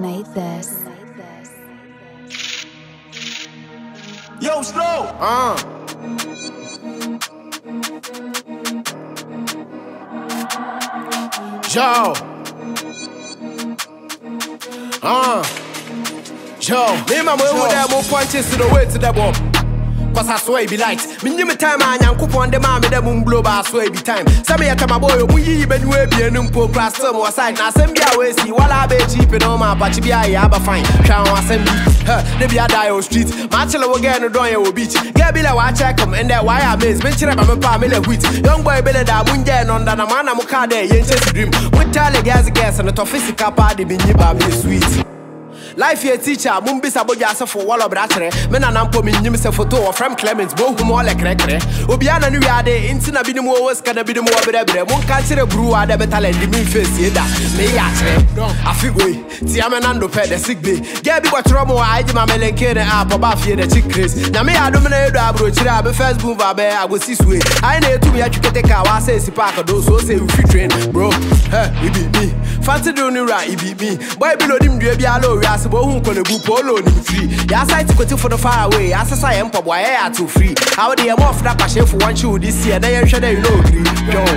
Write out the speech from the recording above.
made this. Yo, slow. Uh. Yo. Uh. Yo. Me and my mom would have more punches to the way to the bomb. Cause I swear be light. Me time a nyanko pon de ma me de mum blow ba swear be time. Say me yata my boy oh, mu yi be nu e bi enu class some was side. Na sem bia we see wala be cheap no ma pa chi bia ya ba fine. Twa wa sem bi. Huh, they be a die on street. Ma chele wo get no ye wo beach. Get be like wa check em and that why I miss. Me chire ba me pa me le wheat. Young boy be le da mu nje no nda na ma na mu ka de ye dream. We tell the guys guys and the physical party be nyi ba me sweet. Life yɛ teacher mombisa bɔdwa asɛfo wɔlɔ bra kyerɛ me nana mpo menyim sɛ foto wɔ frɛm clement bohu ma ɔlɛ krɛkrɛ obia na no wiade nti na binom wɔwɔ sika na binom wɔberɛberɛ monka kyerɛ buruwa dɛ metalɛnde memfɛsie da. Meyɛ akyerɛ afe wei tia me nando pɛ dɛ sig day gɛ bi bɔkyerɛ mo wɔ agye ma melenke ne app ɔba fie dɛ kyi kres nyame yɛ adom na ɛdɔ aborɔkyire a me first move abɛ agosi sue ae na ɛtum yɛtwe keteke a waasɛ si park do so sɛ wofi train. Bro hɛ ibi me. Fante do no wura ibi me. Boy bi lodim dua biara ɔwiase ase bo hu polo ne firi yasa ti koti for the yɛ mpɔbɔ yɛ ato firi awo de yɛ de si ɛdɛ yɛn dɛ yɛ no ogiri.